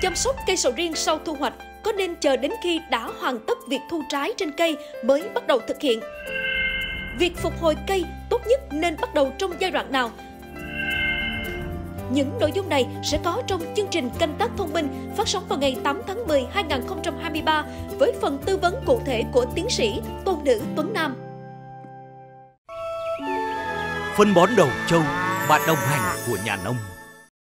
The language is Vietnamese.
Chăm sóc cây sầu riêng sau thu hoạch có nên chờ đến khi đã hoàn tất việc thu trái trên cây mới bắt đầu thực hiện? Việc phục hồi cây tốt nhất nên bắt đầu trong giai đoạn nào? Những nội dung này sẽ có trong chương trình Canh tác thông minh phát sóng vào ngày 8 tháng 10 2023 với phần tư vấn cụ thể của tiến sĩ Tôn Nữ Tuấn Nam. Phân bón đầu châu, bạn đồng hành của nhà nông.